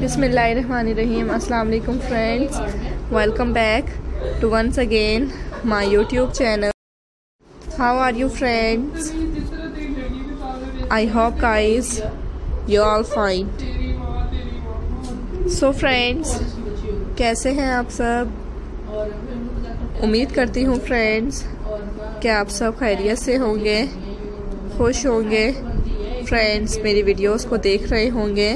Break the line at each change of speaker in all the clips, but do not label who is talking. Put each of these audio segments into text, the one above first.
बिसमीम अल्लाम friends. Welcome back to once again my YouTube channel. How are you friends I hope guys you are fine so friends कैसे हैं आप सब? उम्मीद करती हूँ फ्रेंड्स कि आप सब खैरियत से होंगे, खुश होंगे। फ्रेंड्स मेरी वीडियोज़ को देख रहे होंगे।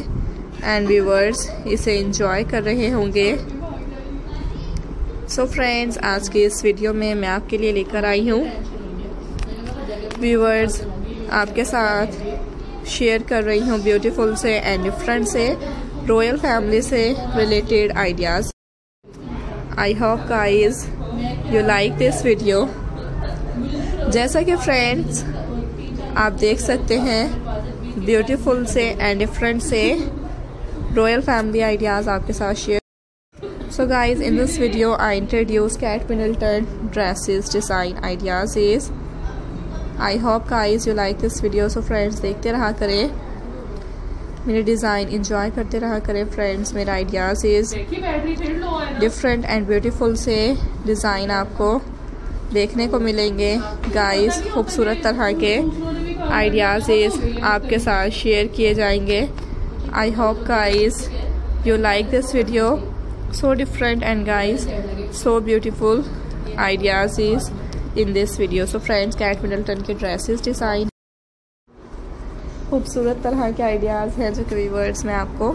एंड व्यूवर्स इसे इंजॉय कर रहे होंगे। सो so फ्रेंड्स आज के इस वीडियो में मैं आपके लिए लेकर आई हूँ। व्यूवर्स आपके साथ शेयर कर रही हूँ ब्यूटीफुल से एंड डिफरेंट से रॉयल फैमिली से related ideas I hope guys you like this video जैसा कि फ्रेंड्स आप देख सकते हैं ब्यूटीफुल से एंड डिफरेंट से रॉयल फैमिली आइडियाज़ आपके साथ share so guys in this video I introduce Kate Middleton dresses design ideas is I hope guys you like this video so friends देखते रहा करें। मेरे डिज़ाइन इंजॉय करते रहा करें फ्रेंड्स मेरा ideas is different and beautiful से design आपको देखने को मिलेंगे। गाइस खूबसूरत तरह के आइडियाज़ आपके साथ शेयर किए जाएँगे। I hope guys you like this video so different and guys so beautiful ideas is in this video so friends Kate Middleton के ड्रेसेस डिज़ाइन खूबसूरत तरह के आइडियाज़ हैं जो कि वर्ड्स मैं आपको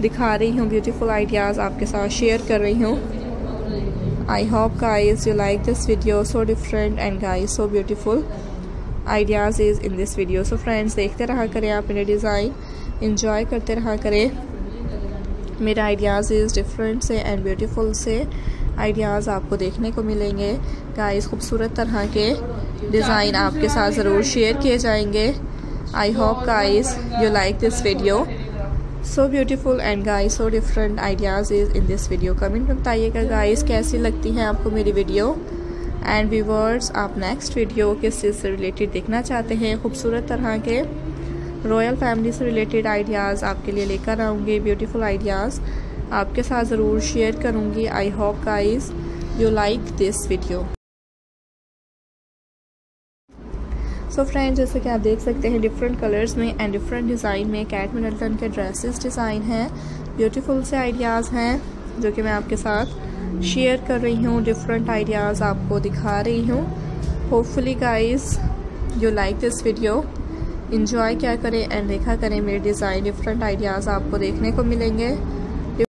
दिखा रही हूँ ब्यूटीफुल आइडियाज़ आपके साथ शेयर कर रही हूँ। I hope guys you like this video so different and guys so beautiful ideas is in this video so friends देखते रहा करें आप मेरे डिज़ाइन इंजॉय करते रहा करें। मेरे आइडियाज़ इज़ डिफरेंट से एंड ब्यूटीफुल से आइडियाज़ आपको देखने को मिलेंगे। गाइस खूबसूरत तरह के डिज़ाइन आपके साथ ज़रूर शेयर किए जाएँगे। I hope guys you like this video so beautiful and guys so different ideas is in this video comment में बताइएगा गाइस कैसी लगती हैं आपको मेरी वीडियो एंड व्यूवर्स आप नेक्स्ट वीडियो किस चीज़ से रिलेटेड देखना चाहते हैं, खूबसूरत तरह के। रॉयल फैमिली से रिलेटेड आइडियाज़ आपके लिए लेकर आऊँगी ब्यूटीफुल आइडियाज़ आपके साथ ज़रूर शेयर करूँगी। I hope guys you like this video so friend जैसे कि आप देख सकते हैं डिफरेंट कलर्स में एंड डिफरेंट डिज़ाइन में कैट मिडल्टन के ड्रेसेस डिज़ाइन हैं। ब्यूटीफुल से आइडियाज़ हैं, जो कि मैं आपके साथ शेयर कर रही हूँ। डिफरेंट आइडियाज़ आपको दिखा रही हूँ। Hopefully guys you like this video enjoy क्या करें एंड देखा करें मेरे डिज़ाइन डिफरेंट आइडियाज़ आपको देखने को मिलेंगे।